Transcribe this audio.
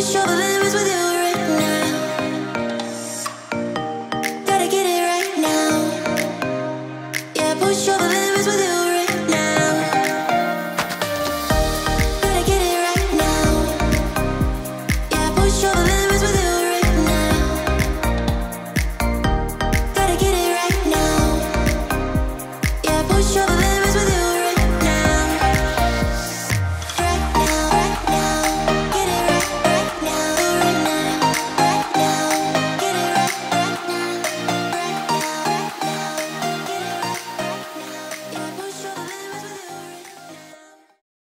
push all the limits with you.